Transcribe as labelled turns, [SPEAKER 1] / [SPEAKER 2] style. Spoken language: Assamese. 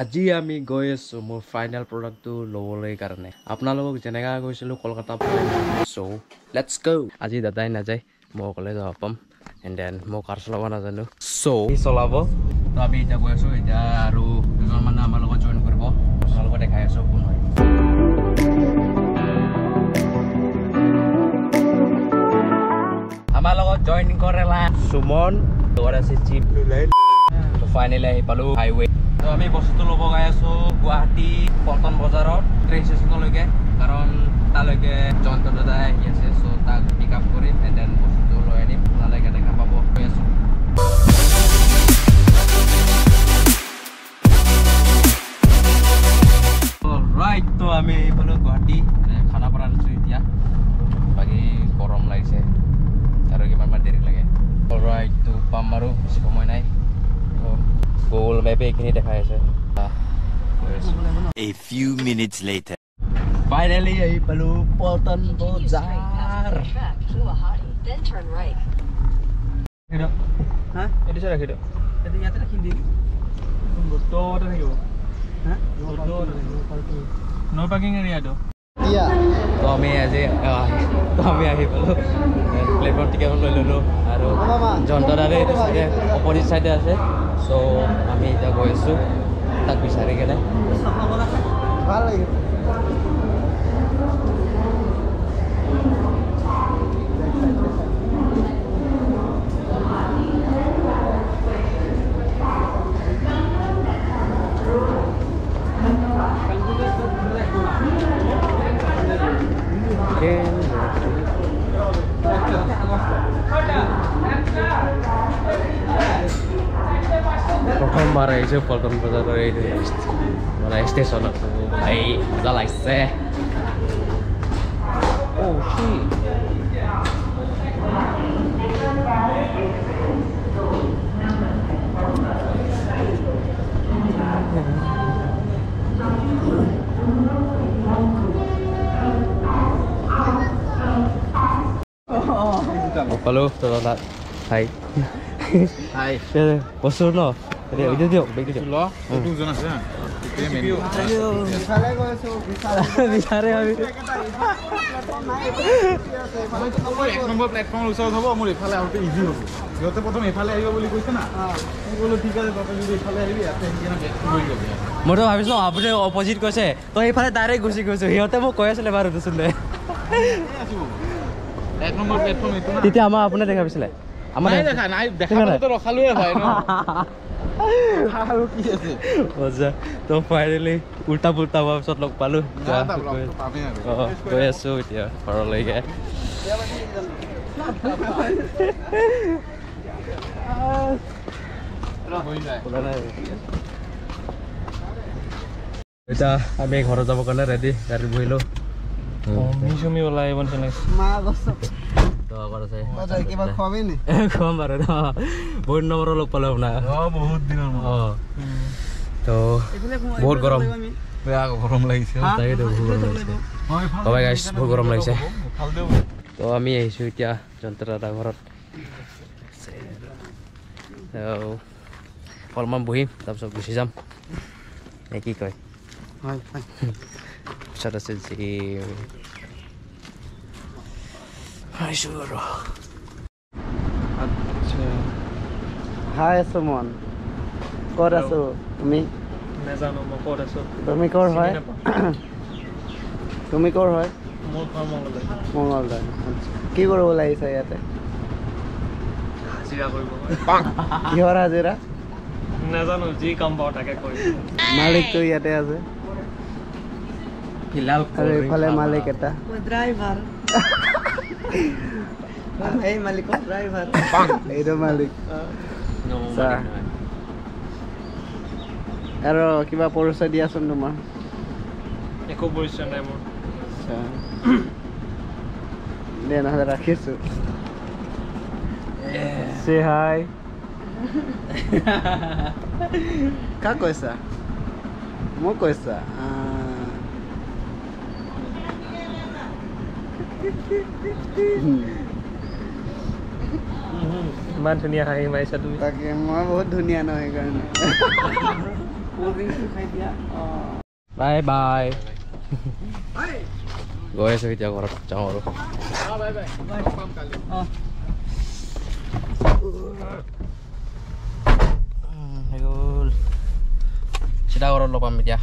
[SPEAKER 1] আজি আমি গৈ আছোঁ মোৰ ফাইনেল প্ৰডাক্টটো ল'বলৈ কাৰণে। আপোনালোকক যেনেকৈ গৈছিলোঁ কলকাতা চ' লেটছ গ' আজি দাদাই নাযায় মই অকলে যাব পাম। এণ্ড দেন মই কাৰ চলাব নাজানো। চ' চলাব। আমি এতিয়া গৈ আছোঁ এতিয়া আৰু দুজন মানুহ আমাৰ লগত জইন কৰিব। আপোনালোকক দেখাই আছোঁ কোন হয় আমাৰ লগত জইন কৰেলা সুমন আছে চিপ। ফাইনেলি আহি পালোঁ হাইৱে আমি বস্তুটো ল'ব গৈ আছোঁ গুৱাহাটী পল্টন বজাৰত ট্ৰেইন ষ্টেচনলৈকে কাৰণ তালৈকে জয়ন্ত দাদা আহি আছে চ' তাক পিক আপ কৰিম এণ্ড দেন বস্তুটো লৈ আনিম। আপোনালোকে দেখা পাব গৈ আছোঁ। তো আমি পালোঁ গুৱাহাটী খানাপাৰা আনিছোঁ এতিয়া। বাকী গৰম লাগিছে। আৰু কিমানমান দেৰি লাগে। ৰাইট তো পাম আৰু বেছি সময় নাই। গুগল মেপে এইখিনি দেখাই আছে।
[SPEAKER 2] A few minutes later.
[SPEAKER 1] আহি পালোঁ পল্টন বজাৰ।
[SPEAKER 3] Track, Guwahati, then turn right.
[SPEAKER 4] এইটো চাই ৰাখি দিয়ক
[SPEAKER 1] ইয়াতে ৰাখি দিম
[SPEAKER 4] গোটতে থাকিব। ন' পাৰ্কিং এৰিয়াটো
[SPEAKER 1] তো আমি আজি আহ, তো আমি আহি পালোঁ। প্লেটফৰ্ম টিকেট লৈ ল'লোঁ। আৰু যন্ত্ৰদাৰে এইটো চাইডে অপজিট চাইডে আছে। চ' আমি এতিয়া গৈ আছোঁ তাক বিচাৰি কেনে প্ৰথমবাৰ আহিছোঁ পল্টন বজাৰৰ এইটো মানে ষ্টেচনত ভাই মজা লাগিছে Oh, shit. পালোঁ তই তাত হাই হাই বস্তু ন এতিয়া এইটো দিয়ক বেগটো দিয়ক বিচাৰে আমি
[SPEAKER 4] এক নম্বৰ প্লেটফৰ্মৰ ওচৰত হ'ব মোৰ এইফালে আহোঁতে ইজি হ'ব সিহঁতে প্ৰথম এইফালে আহিব বুলি কৈছে না মই ক'লো ঠিক আছে তহঁতে যদি এইফালে আহিবি ইয়াতে আহি কিনে বেগটো লৈ যাবি
[SPEAKER 1] মইতো ভাবিছোঁ আপুনি অপজিট কৈছে তই সেইফালে ডাইৰেক্ট গুচি গৈছোঁ সিহঁতে মোক কৈ আছিলে বাৰু দেচোন দে
[SPEAKER 4] এক নম্বৰ প্লেটফৰ্ম এইটো না
[SPEAKER 1] তেতিয়া আমাৰ আপোনাক দেখা পাইছিলে আমাৰ
[SPEAKER 4] নাই দেখা নাই দেখা ৰখালোৱে হয় ন আছে
[SPEAKER 1] মজা তো ফাইনেলি উল্টা পুল্টা হোৱাৰ পিছত লগ পালোঁ। অঁ গৈ আছোঁ এতিয়া ঘৰলৈকে। এতিয়া আমি ঘৰত যাবৰ কাৰণে ৰেডি গাড়ীত বহিলোঁ।
[SPEAKER 4] মিচুমি ওলাই আহিব নিচিনা
[SPEAKER 1] তো আগত আছে খুৱাম বাৰু ন বহুত নম্বৰৰ লগ পালোঁ আপোনাক।
[SPEAKER 4] অঁ বহুত দিনৰ মূৰত।
[SPEAKER 1] অঁ। তো বহুত গৰম।
[SPEAKER 4] বেয়া গৰম লাগিছে।
[SPEAKER 1] তাকেতো বহুত গৰম লাগিছে। বাবাই গাইছ বহুত গৰম লাগিছে। তো আমি আহিছোঁ এতিয়া যন্ত্ৰ দাদা ঘৰত। তো অলপমান বহিম তাৰপিছত গুচি যাম। নে কি কয়? পিছত আছে যি আহিছোঁ আৰু
[SPEAKER 5] হাই সুমন ক'ত আছো? তুমি?
[SPEAKER 4] নাজানো মই ক'ত আছো?
[SPEAKER 5] তুমি ক'ৰ হয়?
[SPEAKER 4] চিনি নাপাওঁ।
[SPEAKER 5] তুমি ক'ৰ হয়?
[SPEAKER 4] মোৰ ঘৰ মংগলদৈ।
[SPEAKER 5] মঙলদৈ আচ্ছা। কি কৰিব লাগিছে ইয়াতে?
[SPEAKER 4] হাজিৰা কৰিব
[SPEAKER 5] কিহৰ হাজিৰা?
[SPEAKER 4] নাজানো যি কাম পাওঁ তাকে কৰিম
[SPEAKER 5] মালিকটো ইয়াতে আছে।
[SPEAKER 1] ফিলহাল
[SPEAKER 5] আৰু এইফালে মালিক এটা।
[SPEAKER 6] ড্ৰাইভাৰ। এই মালিকৰ ড্ৰাইভাৰ
[SPEAKER 5] এইটো মালিক চা। আৰু কিবা পৰিচয় দিয়াচোন তোমাৰ
[SPEAKER 4] একো পৰিচয় নাই মোৰ
[SPEAKER 5] আচ্ছা দে নহ'লে ৰাখিছোঁ চে হাই কাক কৈছা মোক কৈছা আহ।
[SPEAKER 4] ইমান ধুনীয়া হাঁহি মাৰিছা তুমি
[SPEAKER 5] তাকে মই বহুত ধুনীয়া ন সেইকাৰণে
[SPEAKER 1] বাই বাই গৈ আছোঁ এতিয়া ঘৰত যাওঁ আৰু উম, হৈ গ'ল চিধা ঘৰত লগ পাম এতিয়া